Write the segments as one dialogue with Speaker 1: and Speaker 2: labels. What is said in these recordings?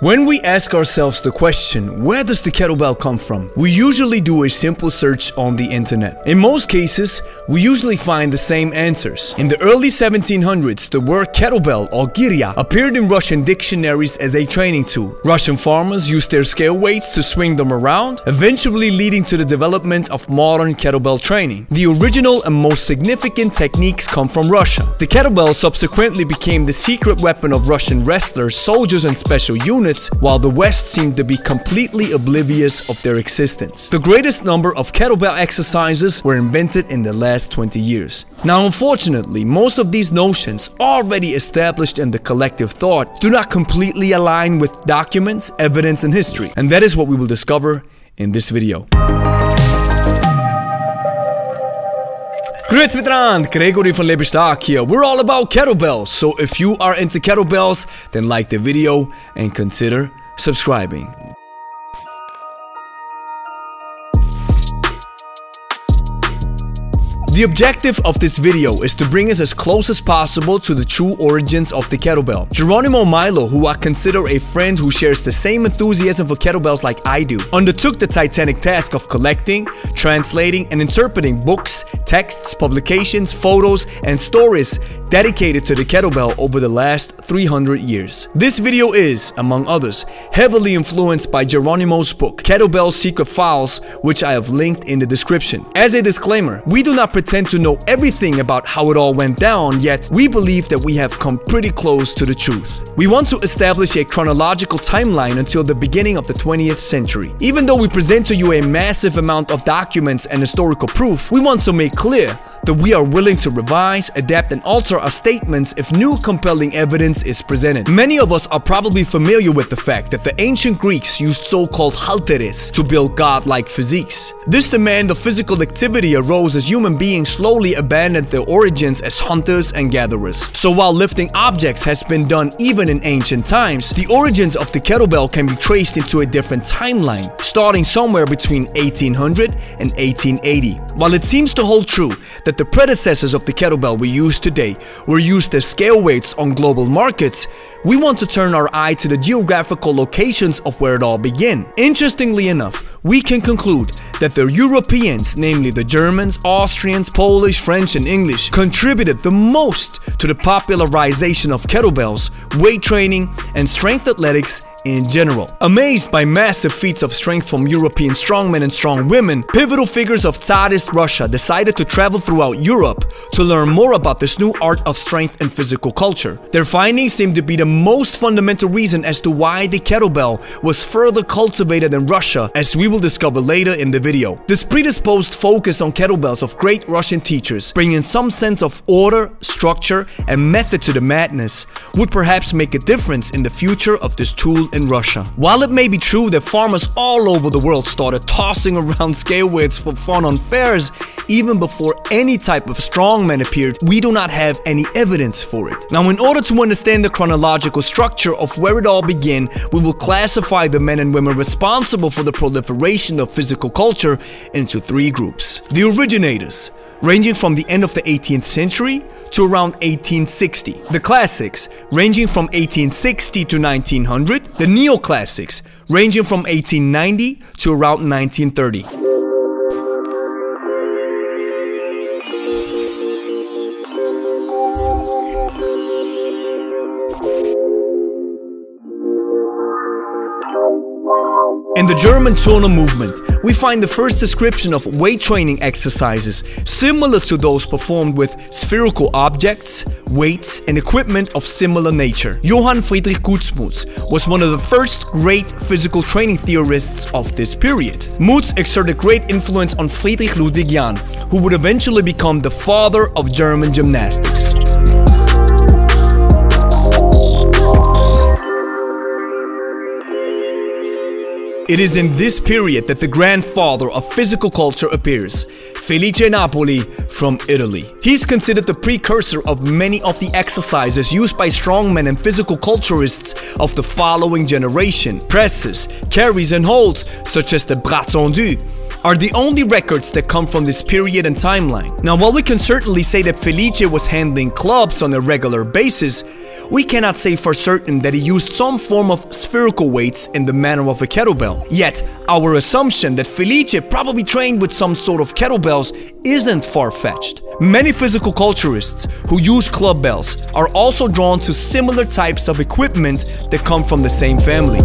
Speaker 1: When we ask ourselves the question, where does the kettlebell come from? We usually do a simple search on the internet. In most cases, we usually find the same answers. In the early 1700s, the word kettlebell or girya appeared in Russian dictionaries as a training tool. Russian farmers used their scale weights to swing them around, eventually leading to the development of modern kettlebell training. The original and most significant techniques come from Russia. The kettlebell subsequently became the secret weapon of Russian wrestlers, soldiers and special units units, while the West seemed to be completely oblivious of their existence. The greatest number of kettlebell exercises were invented in the last 20 years. Now unfortunately, most of these notions, already established in the collective thought, do not completely align with documents, evidence and history. And that is what we will discover in this video. Grüezi miteinander, Gregory von Lebe Stark here. We're all about kettlebells, so if you are into kettlebells, then like the video and consider subscribing. The objective of this video is to bring us as close as possible to the true origins of the kettlebell. Geronimo Milo, who I consider a friend who shares the same enthusiasm for kettlebells like I do, undertook the titanic task of collecting, translating, and interpreting books, texts, publications, photos, and stories dedicated to the kettlebell over the last 300 years. This video is, among others, heavily influenced by Geronimo's book, Kettlebell Secret Files, which I have linked in the description. As a disclaimer, we do not pretend to know everything about how it all went down, yet we believe that we have come pretty close to the truth. We want to establish a chronological timeline until the beginning of the 20th century. Even though we present to you a massive amount of documents and historical proof, we want to make clear that we are willing to revise, adapt, and alter our statements if new compelling evidence is presented. Many of us are probably familiar with the fact that the ancient Greeks used so-called halteres to build godlike physiques. This demand of physical activity arose as human beings slowly abandoned their origins as hunters and gatherers. So while lifting objects has been done even in ancient times, the origins of the kettlebell can be traced into a different timeline, starting somewhere between 1800 and 1880. While it seems to hold true that that the predecessors of the kettlebell we use today were used as scale weights on global markets, we want to turn our eye to the geographical locations of where it all began. Interestingly enough, we can conclude that the Europeans, namely the Germans, Austrians, Polish, French and English, contributed the most to the popularization of kettlebells, weight training and strength athletics in general. Amazed by massive feats of strength from European strongmen and strong women, pivotal figures of Tsarist Russia decided to travel throughout Europe to learn more about this new art of strength and physical culture. Their findings seem to be the most fundamental reason as to why the kettlebell was further cultivated in Russia, as we will discover later in the video. This predisposed focus on kettlebells of great Russian teachers, bringing some sense of order, structure, and method to the madness, would perhaps make a difference in the future of this tool in Russia. While it may be true that farmers all over the world started tossing around scale weights for fun on fairs even before any type of strongman appeared, we do not have any evidence for it. Now, in order to understand the chronological structure of where it all began, we will classify the men and women responsible for the proliferation of physical culture into three groups. The originators, ranging from the end of the 18th century to around 1860. The classics, ranging from 1860 to 1900. The neoclassics, ranging from 1890 to around 1930. In the German Turner movement, we find the first description of weight training exercises similar to those performed with spherical objects, weights, and equipment of similar nature. Johann Friedrich Gutsmuth was one of the first great physical training theorists of this period. Muth exerted great influence on Friedrich Ludwig Jahn, who would eventually become the father of German gymnastics. It is in this period that the grandfather of physical culture appears, Felice Napoli from Italy. He's considered the precursor of many of the exercises used by strongmen and physical culturists of the following generation. Presses, carries and holds, such as the bras tendus, are the only records that come from this period and timeline. Now while we can certainly say that Felice was handling clubs on a regular basis, we cannot say for certain that he used some form of spherical weights in the manner of a kettlebell. Yet, our assumption that Felice probably trained with some sort of kettlebells isn't far-fetched. Many physical culturists who use club bells are also drawn to similar types of equipment that come from the same family.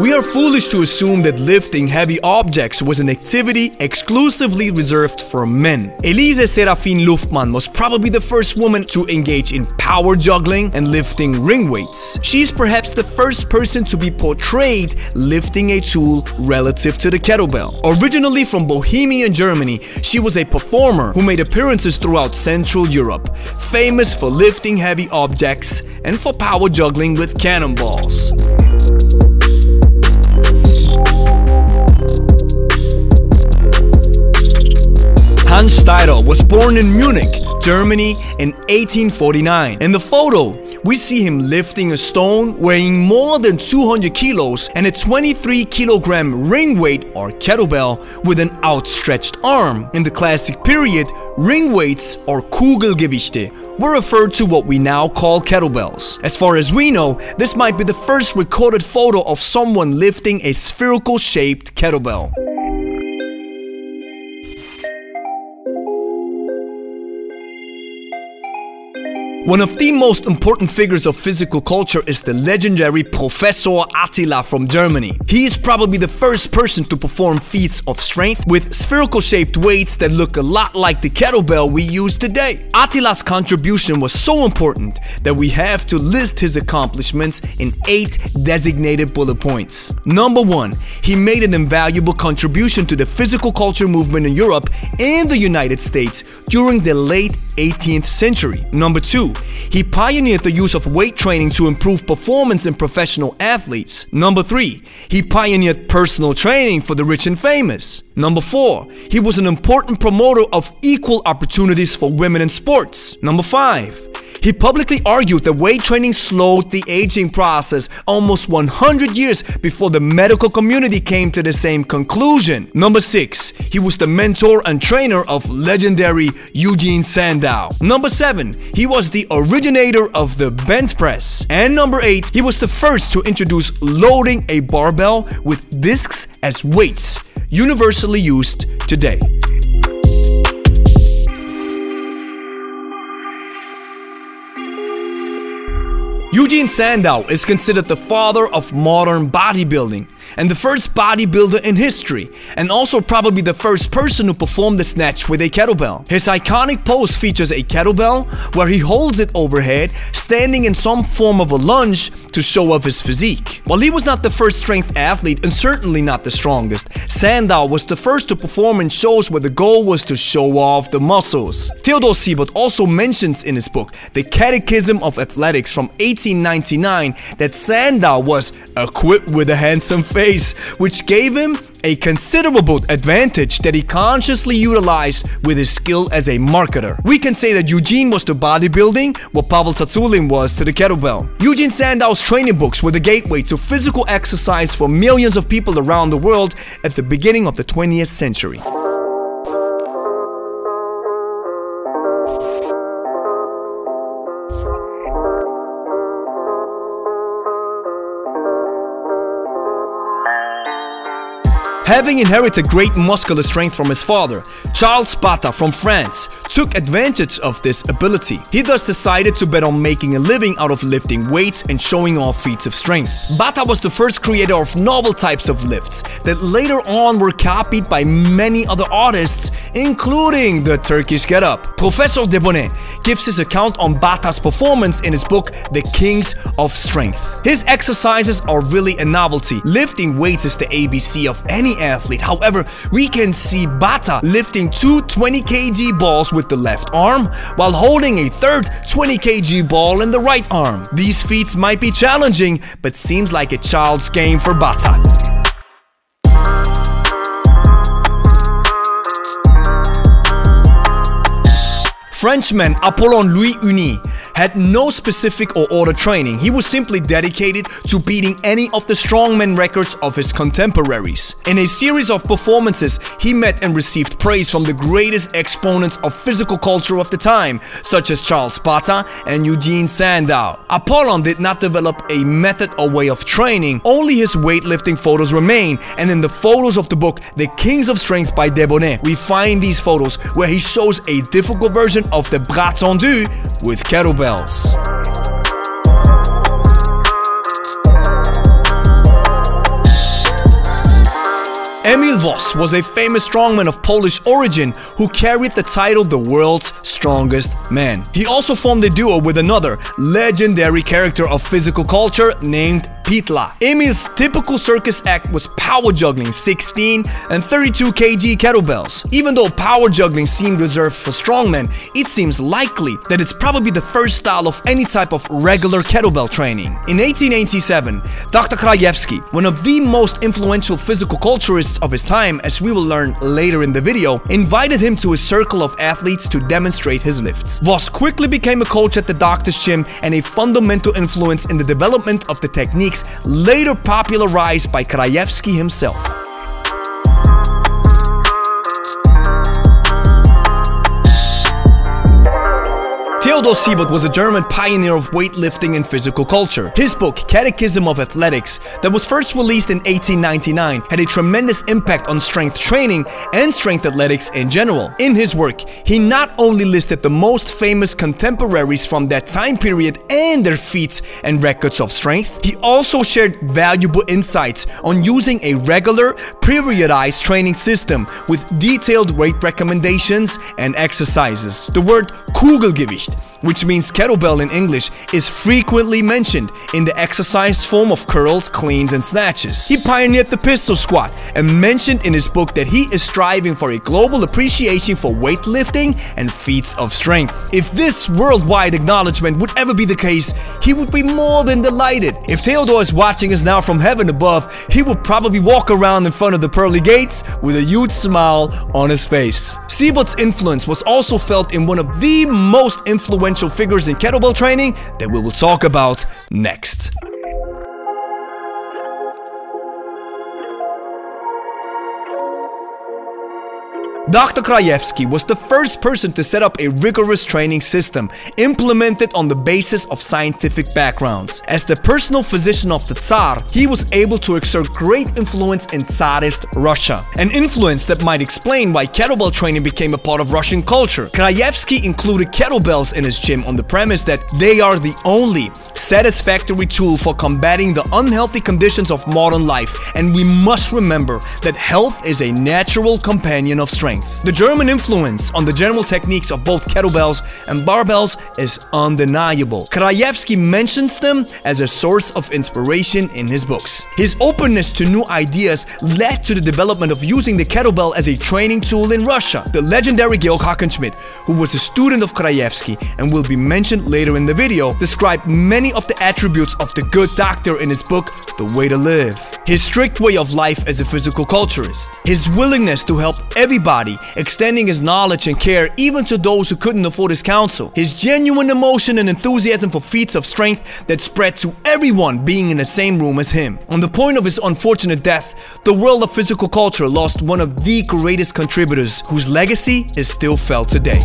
Speaker 1: We are foolish to assume that lifting heavy objects was an activity exclusively reserved for men. Elise Serafine Luftmann was probably the first woman to engage in power juggling and lifting ring weights. She's perhaps the first person to be portrayed lifting a tool relative to the kettlebell. Originally from Bohemian Germany, she was a performer who made appearances throughout Central Europe, famous for lifting heavy objects and for power juggling with cannonballs. Hans Steyrer was born in Munich, Germany in 1849. In the photo, we see him lifting a stone weighing more than 200 kilos and a 23 kilogram ring weight or kettlebell with an outstretched arm. In the classic period, ring weights or Kugelgewichte were referred to what we now call kettlebells. As far as we know, this might be the first recorded photo of someone lifting a spherical shaped kettlebell. One of the most important figures of physical culture is the legendary Professor Attila from Germany. He is probably the first person to perform feats of strength with spherical shaped weights that look a lot like the kettlebell we use today. Attila's contribution was so important that we have to list his accomplishments in 8 designated bullet points. Number 1. He made an invaluable contribution to the physical culture movement in Europe and the United States during the late 18th century. Number 2. He pioneered the use of weight training to improve performance in professional athletes. Number 3. He pioneered personal training for the rich and famous. Number 4. He was an important promoter of equal opportunities for women in sports. Number 5. He publicly argued that weight training slowed the aging process almost 100 years before the medical community came to the same conclusion. Number 6. He was the mentor and trainer of legendary Eugene Sandow. Number 7. He was the originator of the bench press. And number 8. He was the first to introduce loading a barbell with discs as weights, universally used today. Eugene Sandow is considered the father of modern bodybuilding and the first bodybuilder in history, and also probably the first person who performed the snatch with a kettlebell. His iconic pose features a kettlebell where he holds it overhead, standing in some form of a lunge to show off his physique. While he was not the first strength athlete and certainly not the strongest, Sandow was the first to perform in shows where the goal was to show off the muscles. Theodore Siebert also mentions in his book, The Catechism of Athletics from 1899, that Sandow was equipped with a handsome face, which gave him a considerable advantage that he consciously utilized with his skill as a marketer. We can say that Eugene was to bodybuilding what Pavel Tsatsouline was to the kettlebell. Eugene Sandow's training books were the gateway to physical exercise for millions of people around the world at the beginning of the 20th century. Having inherited great muscular strength from his father, Charles Batta from France took advantage of this ability. He thus decided to bet on making a living out of lifting weights and showing off feats of strength. Batta was the first creator of novel types of lifts that later on were copied by many other artists, including the Turkish Get-Up. Professor Desbonnet gives his account on Batta's performance in his book, The Kings of Strength. His exercises are really a novelty. Lifting weights is the ABC of any athlete. However, we can see Batta lifting two 20 kg balls with the left arm while holding a third 20 kg ball in the right arm. These feats might be challenging, but seems like a child's game for Batta. Frenchman Apollon Louis Uni had no specific or order training. He was simply dedicated to beating any of the strongman records of his contemporaries. In a series of performances, he met and received praise from the greatest exponents of physical culture of the time, such as Charles Batta and Eugene Sandow. Apollon did not develop a method or way of training, only his weightlifting photos remain, and in the photos of the book The Kings of Strength by Desbonnet, we find these photos where he shows a difficult version of the bras tendu with Emil Voss was a famous strongman of Polish origin who carried the title the world's strongest man. He also formed a duo with another legendary character of physical culture named Pitla. Emil's typical circus act was power juggling 16 and 32 kg kettlebells. Even though power juggling seemed reserved for strongmen, it seems likely that it's probably the first style of any type of regular kettlebell training. In 1887, Dr. Krajewski, one of the most influential physical culturists of his time, as we will learn later in the video, invited him to a circle of athletes to demonstrate his lifts. Voss quickly became a coach at the doctor's gym and a fundamental influence in the development of the techniques later popularized by Krajewski himself. Theodor Siebert was a German pioneer of weightlifting and physical culture. His book, Catechism of Athletics, that was first released in 1899, had a tremendous impact on strength training and strength athletics in general. In his work, he not only listed the most famous contemporaries from that time period and their feats and records of strength, he also shared valuable insights on using a regular, periodized training system with detailed weight recommendations and exercises. The word Kugelgewicht which means kettlebell in English, is frequently mentioned in the exercise form of curls, cleans, and snatches. He pioneered the pistol squat and mentioned in his book that he is striving for a global appreciation for weightlifting and feats of strength. If this worldwide acknowledgement would ever be the case, he would be more than delighted. If Theodore is watching us now from heaven above, he would probably walk around in front of the pearly gates with a huge smile on his face. Siebert's influence was also felt in one of the most influential figures in kettlebell training that we will talk about next. Dr. Krajewski was the first person to set up a rigorous training system implemented on the basis of scientific backgrounds. As the personal physician of the Tsar, he was able to exert great influence in Tsarist Russia, an influence that might explain why kettlebell training became a part of Russian culture. Krajewski included kettlebells in his gym on the premise that they are the only satisfactory tool for combating the unhealthy conditions of modern life, and we must remember that health is a natural companion of strength strength. The German influence on the general techniques of both kettlebells and barbells is undeniable. Krajewski mentions them as a source of inspiration in his books. His openness to new ideas led to the development of using the kettlebell as a training tool in Russia. The legendary Georg Hackenschmidt, who was a student of Krajewski and will be mentioned later in the video, described many of the attributes of the good doctor in his book, The Way to Live. His strict way of life as a physical culturist. His willingness to help everybody body, extending his knowledge and care even to those who couldn't afford his counsel. His genuine emotion and enthusiasm for feats of strength that spread to everyone being in the same room as him. On the point of his unfortunate death, the world of physical culture lost one of the greatest contributors whose legacy is still felt today.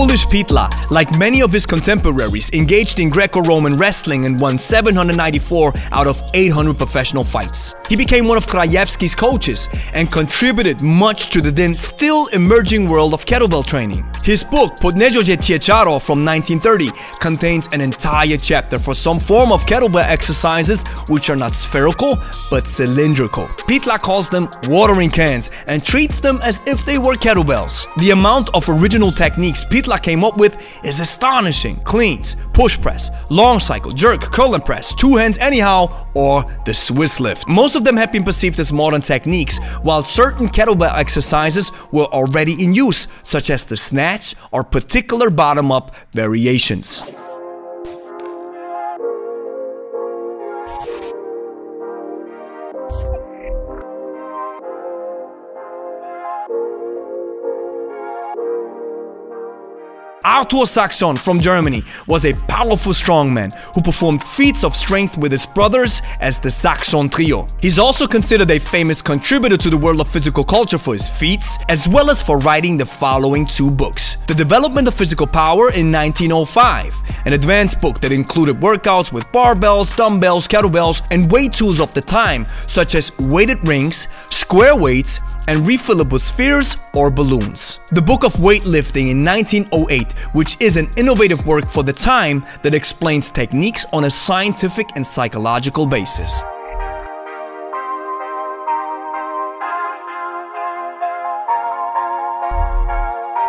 Speaker 1: Polish Pitla, like many of his contemporaries, engaged in Greco-Roman wrestling and won 794 out of 800 professional fights. He became one of Krajewski's coaches and contributed much to the then still emerging world of kettlebell training. His book, Podniesiocie Cięciaro from 1930, contains an entire chapter for some form of kettlebell exercises which are not spherical but cylindrical. Pitla calls them watering cans and treats them as if they were kettlebells. The amount of original techniques Pitla came up with is astonishing. Cleans, push press, long cycle, jerk, curl and press, two hands anyhow, or the Swiss lift. Most of them have been perceived as modern techniques, while certain kettlebell exercises were already in use, such as the snatch or particular bottom-up variations. Arthur Saxon from Germany was a powerful strongman who performed feats of strength with his brothers as the Saxon Trio. He's also considered a famous contributor to the world of physical culture for his feats, as well as for writing the following two books. The Development of Physical Power in 1905, an advanced book that included workouts with barbells, dumbbells, kettlebells, and weight tools of the time, such as weighted rings, square weights, and refillable spheres or balloons. The Book of Weightlifting in 1908, which is an innovative work for the time that explains techniques on a scientific and psychological basis.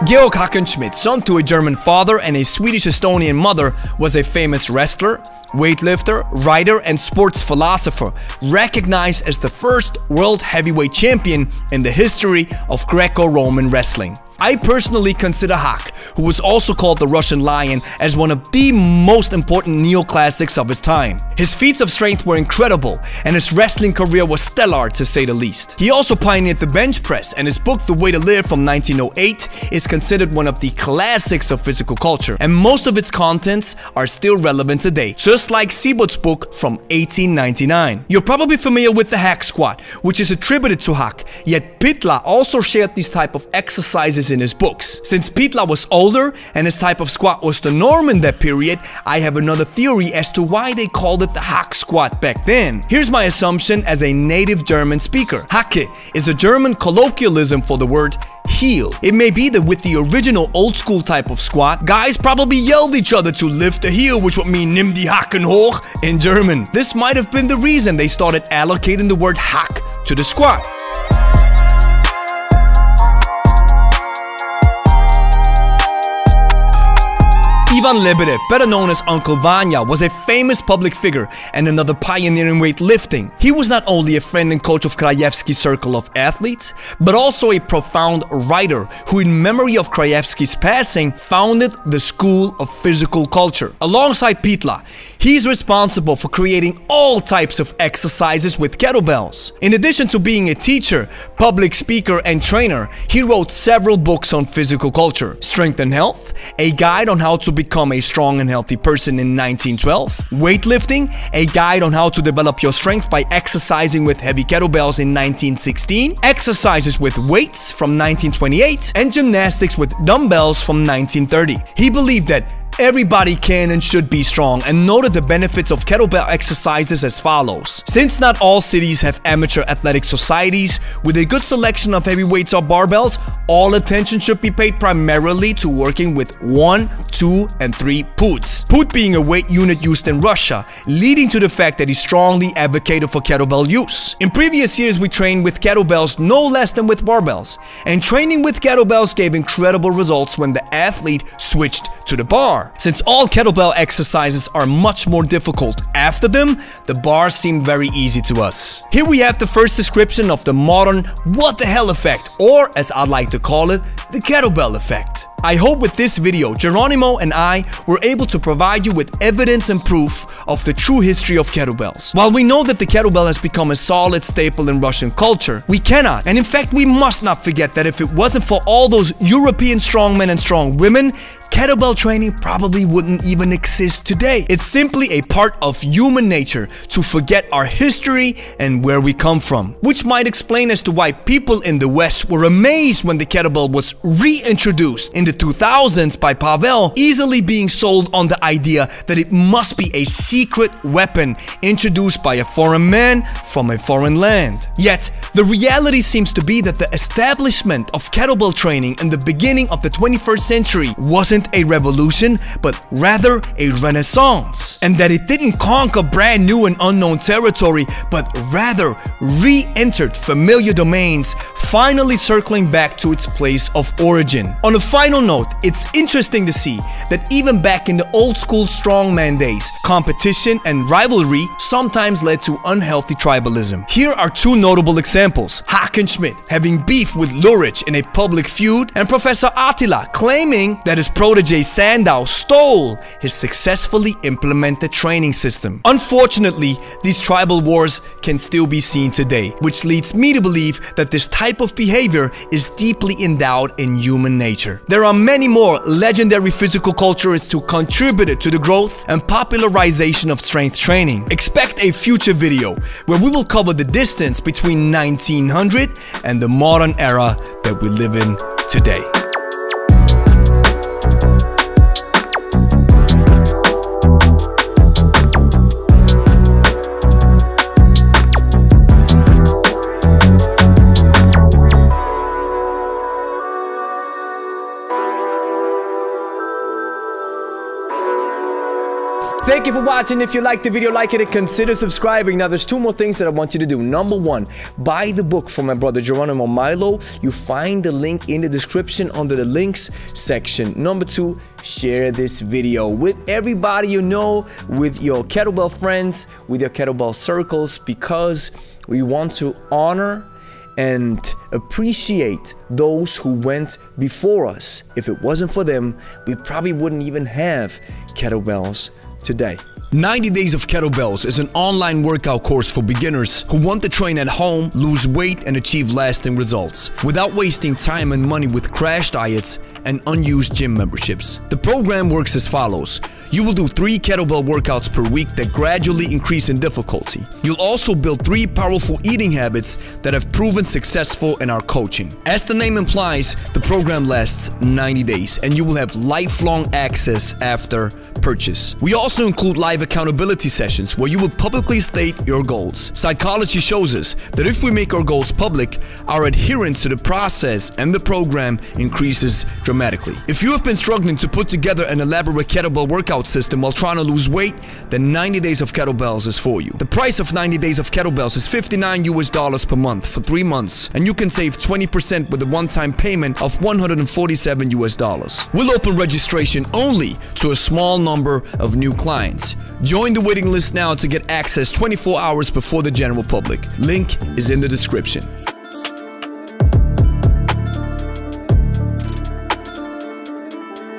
Speaker 1: Georg Hackenschmidt, son to a German father and a Swedish-Estonian mother, was a famous wrestler, weightlifter, writer, and sports philosopher, recognized as the first world heavyweight champion in the history of Greco-Roman wrestling. I personally consider Hak, who was also called the Russian Lion, as one of the most important neoclassics of his time. His feats of strength were incredible, and his wrestling career was stellar to say the least. He also pioneered the bench press, and his book The Way to Live from 1908 is considered one of the classics of physical culture, and most of its contents are still relevant today, just like Siebert's book from 1899. You're probably familiar with the Hack Squat, which is attributed to Hak, yet Pitla also shared these type of exercises in his books. Since Pitla was older and his type of squat was the norm in that period, I have another theory as to why they called it the hack squat back then. Here's my assumption as a native German speaker. Hacke is a German colloquialism for the word heel. It may be that with the original old school type of squat, guys probably yelled each other to lift the heel, which would mean nimm die Hacken hoch in German. This might have been the reason they started allocating the word hack to the squat. Ivan Lebedev, better known as Uncle Vanya, was a famous public figure and another pioneer in weightlifting. He was not only a friend and coach of Krajewski's circle of athletes, but also a profound writer who, in memory of Krajewski's passing, founded the School of Physical Culture. Alongside Pitla, he's responsible for creating all types of exercises with kettlebells. In addition to being a teacher, public speaker, and trainer, he wrote several books on physical culture, Strength and Health, a guide on how to become become a strong and healthy person in 1912. Weightlifting, a guide on how to develop your strength by exercising with heavy kettlebells in 1916. Exercises with weights from 1928. And gymnastics with dumbbells from 1930. He believed that Everybody can and should be strong and noted the benefits of kettlebell exercises as follows. Since not all cities have amateur athletic societies with a good selection of heavy weights or barbells, all attention should be paid primarily to working with 1, 2, and 3 puts. Put being a weight unit used in Russia, leading to the fact that he strongly advocated for kettlebell use. In previous years we trained with kettlebells no less than with barbells, and training with kettlebells gave incredible results when the athlete switched to the bar Since all kettlebell exercises are much more difficult after them, the bar seemed very easy to us. Here we have the first description of the modern what the hell effect, or as I'd like to call it, the kettlebell effect. I hope with this video, Geronimo and I were able to provide you with evidence and proof of the true history of kettlebells. While we know that the kettlebell has become a solid staple in Russian culture, we cannot, and in fact we must not forget that if it wasn't for all those European strongmen and strong women, kettlebell training probably wouldn't even exist today. It's simply a part of human nature to forget our history and where we come from, which might explain as to why people in the West were amazed when the kettlebell was reintroduced in the 2000s by Pavel, easily being sold on the idea that it must be a secret weapon introduced by a foreign man from a foreign land. Yet, the reality seems to be that the establishment of kettlebell training in the beginning of the 21st century wasn't a revolution, but rather a renaissance. And that it didn't conquer brand new and unknown territory, but rather re-entered familiar domains, finally circling back to its place of origin. On a final note, it's interesting to see that even back in the old school strongman days, competition and rivalry sometimes led to unhealthy tribalism. Here are two notable examples. Hackenschmidt having beef with Lurich in a public feud, and Professor Attila claiming that his protege Sandow stole his successfully implemented training system. Unfortunately, these tribal wars can still be seen today, which leads me to believe that this type of behavior is deeply endowed in human nature. There are are many more legendary physical culturists who contributed to the growth and popularization of strength training. Expect a future video where we will cover the distance between 1900 and the modern era that we live in today. Thank you for watching. If you liked the video, like it and consider subscribing. Now, there's two more things that I want you to do. Number one, buy the book from my brother Geronimo Milo. You find the link in the description under the links section. Number two, share this video with everybody you know, with your kettlebell friends, with your kettlebell circles, because we want to honor and appreciate those who went before us. If it wasn't for them, we probably wouldn't even have kettlebells today. 90 Days of Kettlebells is an online workout course for beginners who want to train at home, lose weight, and achieve lasting results without wasting time and money with crash diets and unused gym memberships. The program works as follows. You will do three kettlebell workouts per week that gradually increase in difficulty. You'll also build three powerful eating habits that have proven successful in our coaching. As the name implies, the program lasts 90 days and you will have lifelong access after purchase. We also include live accountability sessions where you will publicly state your goals. Psychology shows us that if we make our goals public, our adherence to the process and the program increases dramatically. If you have been struggling to put together an elaborate kettlebell workout system while trying to lose weight, then 90 Days of Kettlebells is for you. The price of 90 Days of Kettlebells is 59 US dollars per month for 3 months, and you can save 20% with a one-time payment of 147 US dollars. We'll open registration only to a small number of new clients. Join the waiting list now to get access 24 hours before the general public. Link is in the description.